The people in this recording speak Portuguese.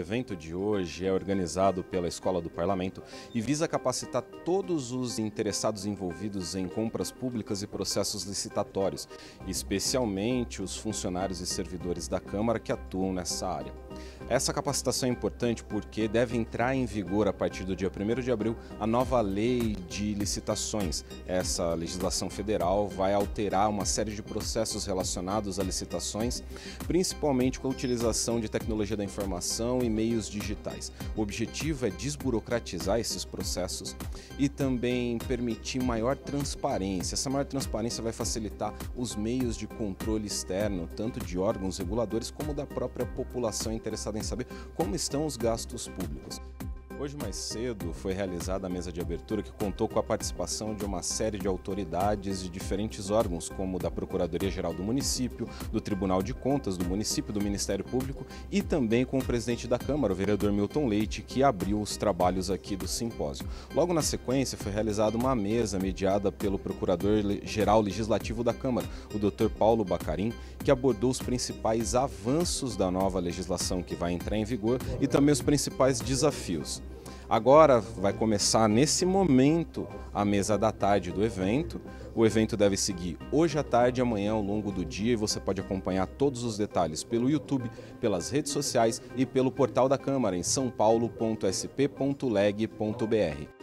evento de hoje é organizado pela Escola do Parlamento e visa capacitar todos os interessados envolvidos em compras públicas e processos licitatórios, especialmente os funcionários e servidores da Câmara que atuam nessa área. Essa capacitação é importante porque deve entrar em vigor a partir do dia 1 de abril a nova lei de licitações. Essa legislação federal vai alterar uma série de processos relacionados a licitações, principalmente com a utilização de tecnologia da informação e meios digitais. O objetivo é desburocratizar esses processos e também permitir maior transparência. Essa maior transparência vai facilitar os meios de controle externo, tanto de órgãos reguladores como da própria população interessada em saber como estão os gastos públicos. Hoje mais cedo foi realizada a mesa de abertura que contou com a participação de uma série de autoridades de diferentes órgãos, como da Procuradoria-Geral do município, do Tribunal de Contas do município, do Ministério Público e também com o presidente da Câmara, o vereador Milton Leite, que abriu os trabalhos aqui do simpósio. Logo na sequência foi realizada uma mesa mediada pelo Procurador-Geral Legislativo da Câmara, o Dr. Paulo Bacarim, que abordou os principais avanços da nova legislação que vai entrar em vigor e também os principais desafios. Agora vai começar nesse momento a mesa da tarde do evento. O evento deve seguir hoje à tarde amanhã ao longo do dia e você pode acompanhar todos os detalhes pelo YouTube, pelas redes sociais e pelo portal da Câmara em sãopaulo.sp.leg.br.